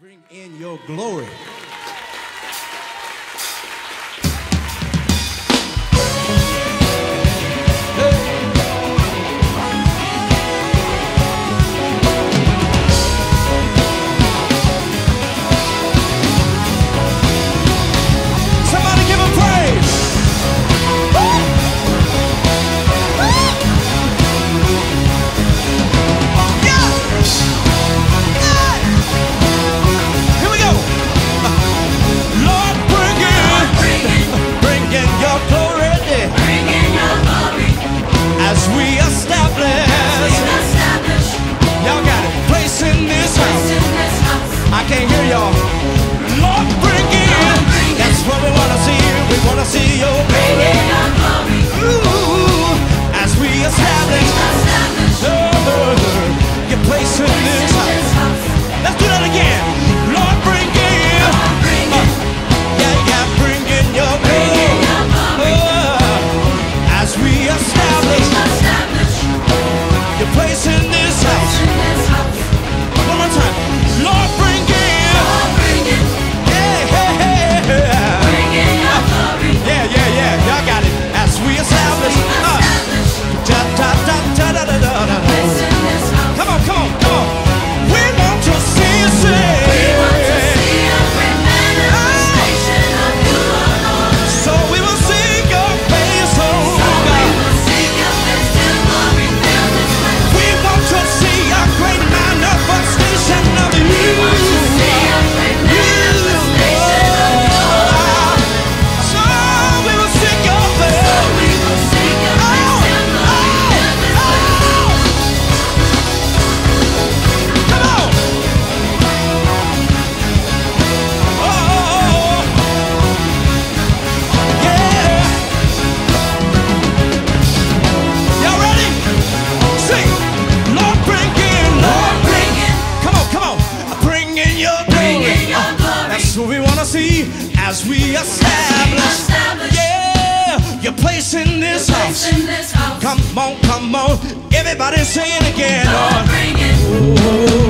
Bring in your glory. as we establish, yeah, your place in this house. Come on, come on, everybody sing again. Lord, bring it.